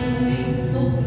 y